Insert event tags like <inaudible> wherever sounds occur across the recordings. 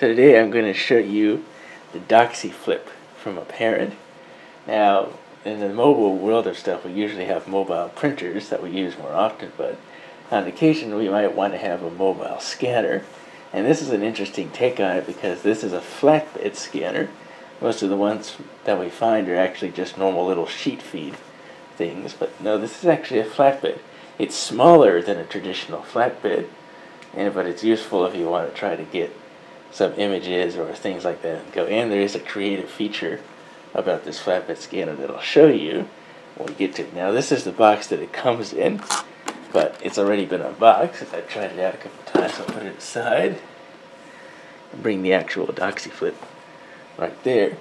Today I'm going to show you the Doxie Flip from Apparent. Now, in the mobile world of stuff, we usually have mobile printers that we use more often, but on occasion we might want to have a mobile scanner. And this is an interesting take on it because this is a flatbed scanner. Most of the ones that we find are actually just normal little sheet feed things, but no, this is actually a flatbed. It's smaller than a traditional flatbed, and but it's useful if you want to try to get some images or things like that go. in. there is a creative feature about this flatbed scanner that I'll show you when we get to it. Now this is the box that it comes in, but it's already been unboxed. I've tried it out a couple times. I'll put it aside and bring the actual Doxie Flip right there.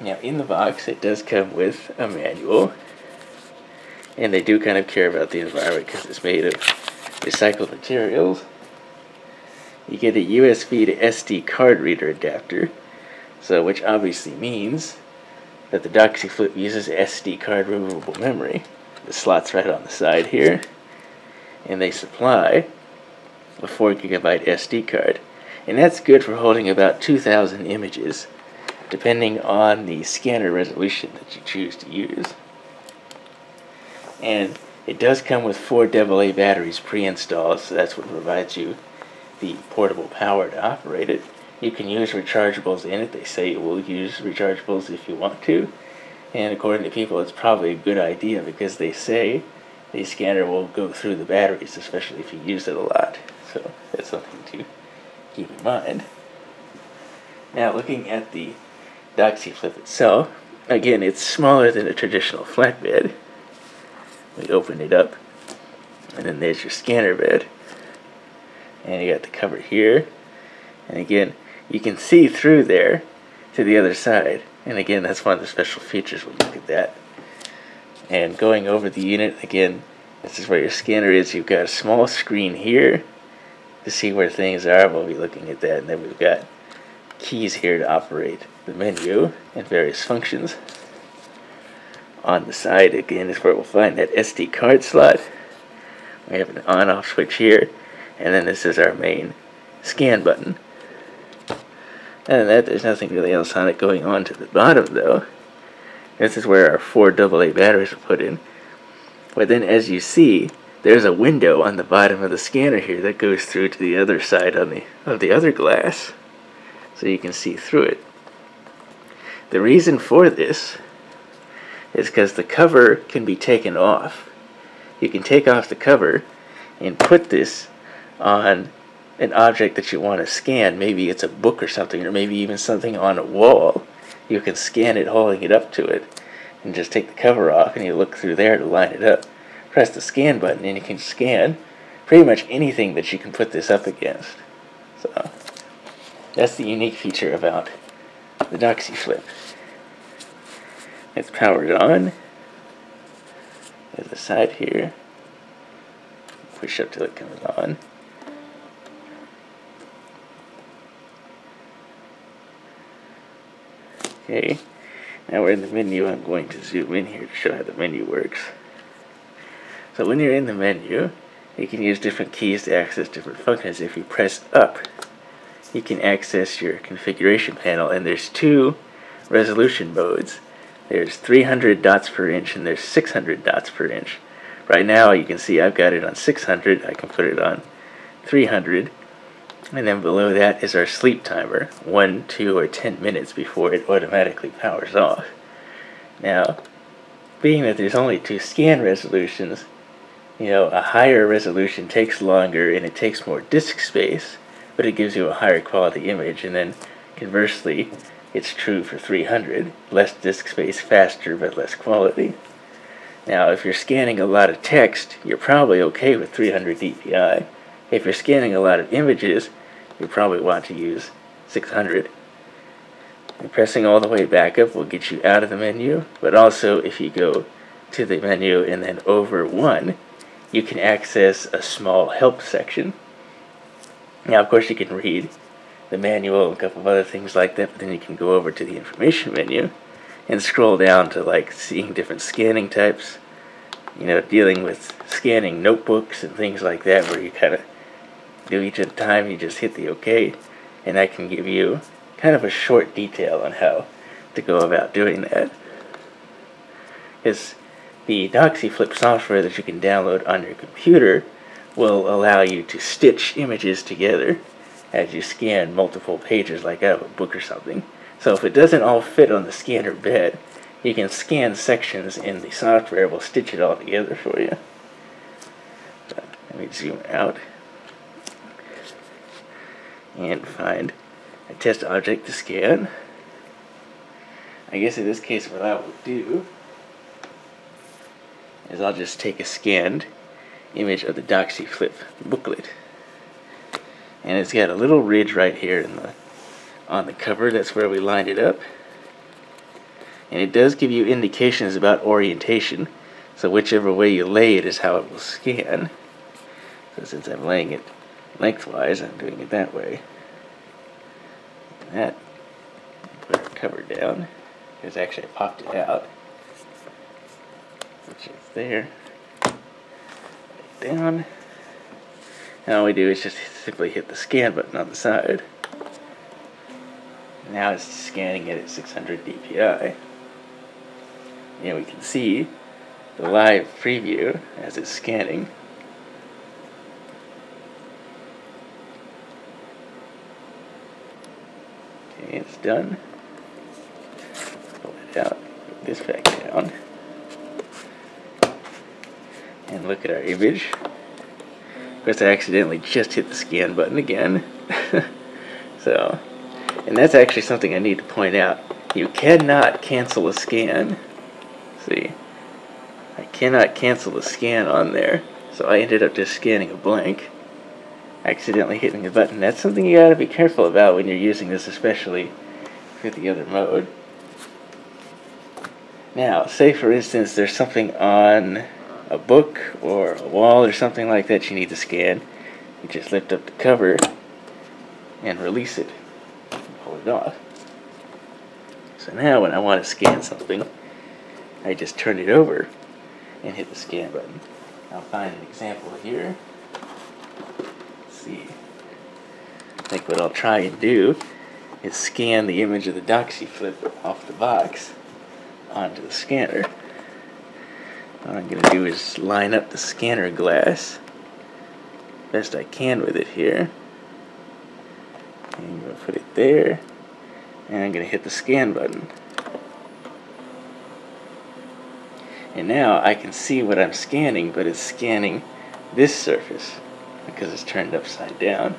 Now in the box it does come with a manual and they do kind of care about the environment because it's made of recycled materials you get a USB to SD card reader adapter, so which obviously means that the Doxie Flip uses SD card removable memory. The slot's right on the side here, and they supply a 4 gigabyte SD card, and that's good for holding about 2,000 images, depending on the scanner resolution that you choose to use. And it does come with four AA batteries pre-installed, so that's what provides you the portable power to operate it. You can use rechargeables in it. They say you will use rechargeables if you want to. And according to people, it's probably a good idea because they say the scanner will go through the batteries, especially if you use it a lot. So that's something to keep in mind. Now, looking at the Doxie Flip itself, again, it's smaller than a traditional flatbed. We open it up, and then there's your scanner bed and you got the cover here. And again you can see through there to the other side. And again that's one of the special features. We'll look at that. And going over the unit again this is where your scanner is. You've got a small screen here to see where things are. We'll be looking at that. And then we've got keys here to operate the menu and various functions. On the side again is where we'll find that SD card slot. We have an on off switch here and then this is our main scan button. And that there's nothing really else on it going on to the bottom though. This is where our four AA batteries are put in. But then as you see, there's a window on the bottom of the scanner here that goes through to the other side on the of the other glass. So you can see through it. The reason for this is because the cover can be taken off. You can take off the cover and put this on an object that you want to scan, maybe it's a book or something, or maybe even something on a wall, you can scan it holding it up to it and just take the cover off and you look through there to line it up. Press the scan button and you can scan pretty much anything that you can put this up against. So that's the unique feature about the Doxie Flip. It's powered on. There's a side here. Push up till it comes on. Okay, now we're in the menu. I'm going to zoom in here to show how the menu works. So when you're in the menu, you can use different keys to access different functions. If you press up, you can access your configuration panel, and there's two resolution modes. There's 300 dots per inch and there's 600 dots per inch. Right now you can see I've got it on 600. I can put it on 300 and then below that is our sleep timer, 1, 2, or 10 minutes before it automatically powers off. Now, being that there's only two scan resolutions, you know, a higher resolution takes longer and it takes more disk space, but it gives you a higher quality image, and then conversely, it's true for 300, less disk space, faster, but less quality. Now, if you're scanning a lot of text, you're probably okay with 300 dpi. If you're scanning a lot of images, you probably want to use 600. And pressing all the way back up will get you out of the menu, but also if you go to the menu and then over one, you can access a small help section. Now, of course, you can read the manual and a couple of other things like that, but then you can go over to the information menu and scroll down to like seeing different scanning types, you know, dealing with scanning notebooks and things like that, where you kind of do each at a time. You just hit the OK and I can give you kind of a short detail on how to go about doing that. Because the DoxieFlip software that you can download on your computer will allow you to stitch images together as you scan multiple pages like out of a book or something. So if it doesn't all fit on the scanner bed, you can scan sections in the software, will stitch it all together for you. Let me zoom out and find a test object to scan. I guess in this case what I will do is I'll just take a scanned image of the DoxieFlip booklet. And it's got a little ridge right here in the on the cover. That's where we lined it up. And it does give you indications about orientation. So whichever way you lay it is how it will scan. So since I'm laying it lengthwise, I'm doing it that way. that. Put our cover down. Because actually I popped it out. Which is there. Down. And all we do is just simply hit the scan button on the side. Now it's scanning it at 600 dpi. And we can see the live preview as it's scanning. Okay, it's done. Pull it out, put this back down. And look at our image. Of course, I accidentally just hit the scan button again. <laughs> so, and that's actually something I need to point out. You cannot cancel a scan. See, I cannot cancel the scan on there. So I ended up just scanning a blank, accidentally hitting the button. That's something you gotta be careful about when you're using this, especially with the other mode. Now, say for instance there's something on a book or a wall or something like that you need to scan. You just lift up the cover and release it Pull it off. So now when I want to scan something, I just turn it over and hit the scan button. I'll find an example here. Let's see. I think what I'll try and do is scan the image of the DoxieFlip off the box onto the scanner. What I'm going to do is line up the scanner glass best I can with it here. And I'm going to put it there and I'm going to hit the scan button. And now I can see what I'm scanning, but it's scanning this surface because it's turned upside down.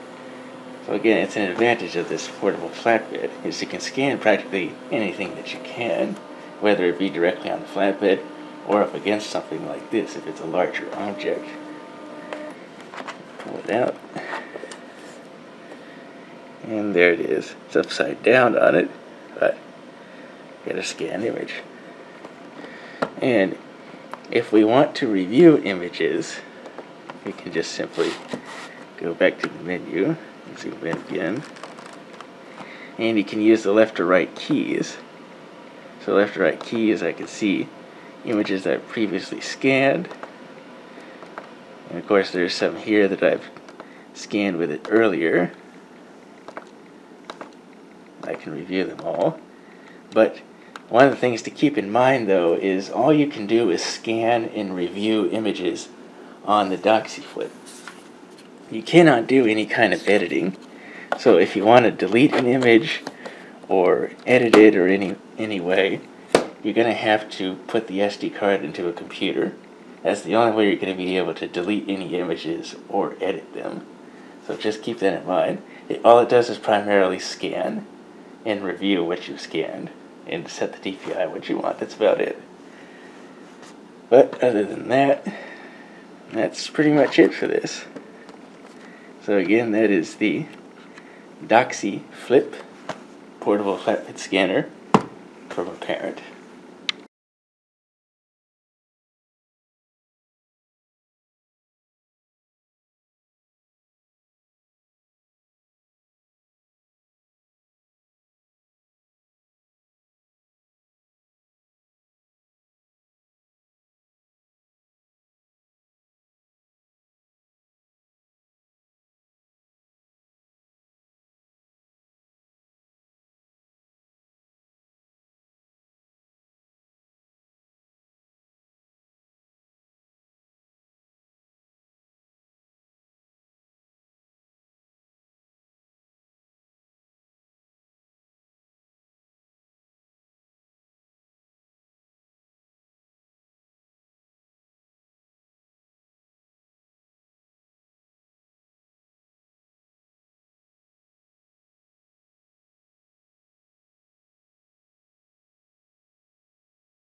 So again, it's an advantage of this portable flatbed, is you can scan practically anything that you can, whether it be directly on the flatbed or up against something like this if it's a larger object. Pull it out. And there it is. It's upside down on it, but get a scan image. And if we want to review images, we can just simply go back to the menu, zoom in again, and you can use the left or right keys. So left or right keys, I can see images that I've previously scanned. And of course there's some here that I've scanned with it earlier. I can review them all. But one of the things to keep in mind though is all you can do is scan and review images on the DoxieFlip. You cannot do any kind of editing. So if you want to delete an image or edit it or any any way, you're going to have to put the SD card into a computer. That's the only way you're going to be able to delete any images or edit them. So just keep that in mind. It, all it does is primarily scan and review what you've scanned and set the DPI what you want. That's about it. But other than that, that's pretty much it for this. So again, that is the Doxie Flip portable flatbed scanner from Apparent.